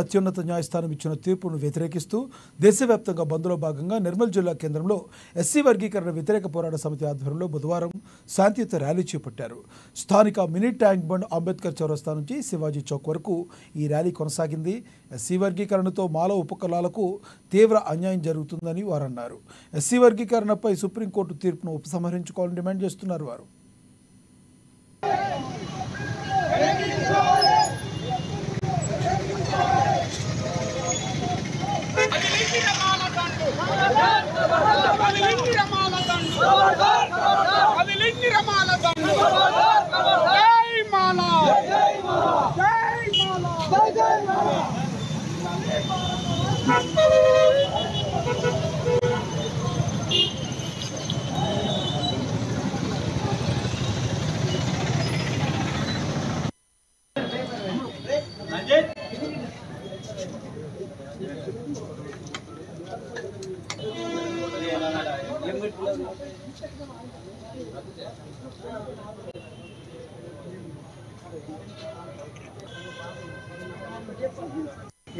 అత్యున్నత న్యాయస్థానం ఇచ్చిన తీర్పును వ్యతిరేకిస్తూ దేశవ్యాప్తంగా బంద్లో భాగంగా నిర్మల్ జిల్లా కేంద్రంలో ఎస్సీ వర్గీకరణ వ్యతిరేక పోరాట సమితి ఆధ్వర్యంలో బుధవారం శాంతియుత ర్యాలీ చేపట్టారు. స్థానిక మినీ ట్యాంక్ బండ్ అంబేద్కర్ చౌరస్తా నుంచి శివాజీ చౌక్ వరకు ఈ ర్యాలీ కొనసాగింది. ఎస్సీ వర్గీకరణతో మాల ఉపకులాలకు తీవ్ర అన్యాయం జరుగుతుందని వారు అన్నారు ఎస్సీ వర్గీకరణపై సుప్రీంకోర్టు తీర్పును ఉపసంహరించుకోవాలని డిమాండ్ చేస్తున్నారు వారు. కదిలింది రమాల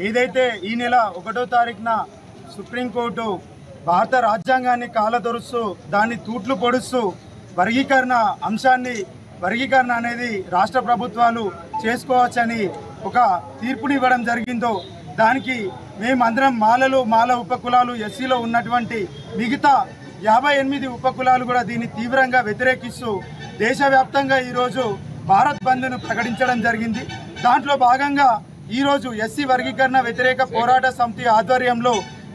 ఏదైతే ఈ నెల ఒకటో తారీఖున సుప్రీంకోర్టు భారత రాజ్యాంగాన్ని కాలదొరుస్తూ దాన్ని తూట్లు పొడుస్తూ వర్గీకరణ అంశాన్ని వర్గీకరణ అనేది రాష్ట్ర ప్రభుత్వాలు చేసుకోవచ్చని ఒక తీర్పునివ్వడం జరిగిందో దానికి మేమందరం మాలలు మాల ఉపకులాలు ఎస్సీలో ఉన్నటువంటి మిగతా యాభై ఎనిమిది ఉపకులాలు కూడా దీన్ని తీవ్రంగా వ్యతిరేకిస్తూ దేశవ్యాప్తంగా ఈరోజు భారత్ బంద్ను ప్రకటించడం జరిగింది. దాంట్లో భాగంగా ఈరోజు ఎస్సీ వర్గీకరణ వ్యతిరేక పోరాట సమితి ఆధ్వర్యంలో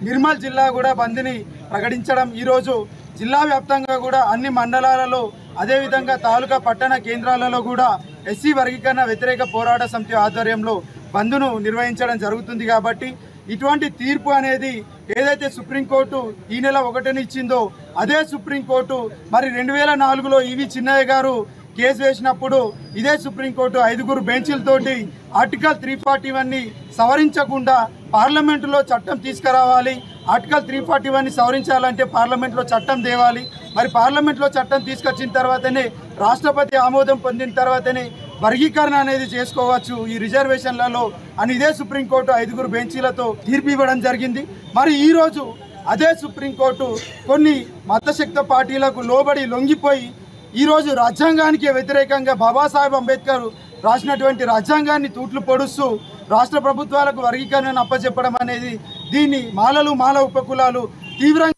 నిర్మల్ జిల్లా కూడా బంద్ని ప్రకటించడం. ఈరోజు జిల్లా వ్యాప్తంగా కూడా అన్ని మండలాలలో అదేవిధంగా తాలూకా పట్టణ కేంద్రాలలో కూడా ఎస్సీ వర్గీకరణ వ్యతిరేక పోరాట సమితి ఆధ్వర్యంలో బంద్ను నిర్వహించడం జరుగుతుంది కాబట్టి ఇటువంటి తీర్పు అనేది ఏదైతే సుప్రీంకోర్టు ఈ నెల ఒకటిని ఇచ్చిందో అదే సుప్రీంకోర్టు మరి రెండు వేల నాలుగులో ఈవి చిన్నయ్య గారు కేసు వేసినప్పుడు ఇదే సుప్రీంకోర్టు ఐదుగురు బెంచీలతోటి ఆర్టికల్ త్రీ ఫార్టీ వన్ని సవరించకుండా పార్లమెంటులో చట్టం తీసుకురావాలి. ఆర్టికల్ త్రీ ఫార్టీ వన్ని సవరించాలంటే పార్లమెంట్లో చట్టం తేవాలి. మరి పార్లమెంట్లో చట్టం తీసుకొచ్చిన తర్వాతనే రాష్ట్రపతి ఆమోదం పొందిన తర్వాతనే వర్గీకరణ అనేది చేసుకోవచ్చు ఈ రిజర్వేషన్లలో అని ఇదే సుప్రీంకోర్టు ఐదుగురు బెంచీలతో తీర్పు ఇవ్వడం జరిగింది. మరి ఈరోజు అదే సుప్రీంకోర్టు కొన్ని మతశక్త పార్టీలకు లోబడి లొంగిపోయి ఈరోజు రాజ్యాంగానికి వ్యతిరేకంగా బాబాసాహెబ్ అంబేద్కర్ రాసినటువంటి రాజ్యాంగాన్ని తూట్లు పొడుస్తూ రాష్ట్ర ప్రభుత్వాలకు వర్గీకరణను అప్పచెప్పడం అనేది దీన్ని మాలలు మాల ఉపకులాలు తీవ్రంగా